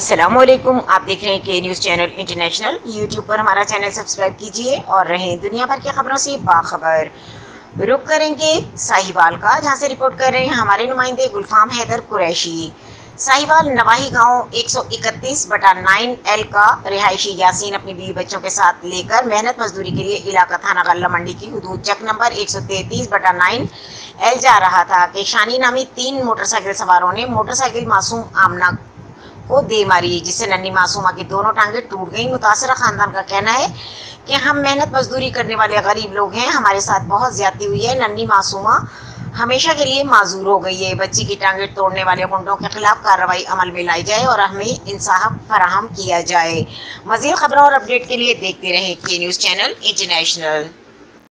असलम आप देख रहे हैं के न्यूज़ चैनल इंटरनेशनल यूट्यूब पर हमारा चैनल सब्सक्राइब कीजिए और रहें दुनिया भर की खबरों से बाखबर। रुक करेंगे साहिवाल का, जहाँ से रिपोर्ट कर रहे हैं हमारे नुमाइंदे गुलफाम हैदर कुरैशी। साहिवाल, नवाही गाँव 131 बटा 9 एल का रिहायशी यासीन अपनी बीवी बच्चों के साथ लेकर मेहनत मजदूरी के लिए इलाका थाना गल्ला मंडी की हदूद। चक नंबर 133 बटा 9 एल जा रहा था। कि शानी नामी तीन मोटरसाइकिल सवारों ने मोटरसाइकिल मासूम आमना को दे मारी जिससे नन्नी मासूमा की दोनों टांगे टूट गई। मुतासरा खानदान का कहना है कि हम मेहनत मजदूरी करने वाले गरीब लोग हैं, हमारे साथ बहुत ज़्यादा हुई है। नन्नी मासूमा हमेशा के लिए माजूर हो गई है। बच्ची की टांगे तोड़ने वाले गुंडों के खिलाफ कार्रवाई अमल में लाई जाए और हमें इंसाफ फराहम किया जाए। मजीद खबरों और अपडेट के लिए देखते रहे के न्यूज़ चैनल इंटरनेशनल।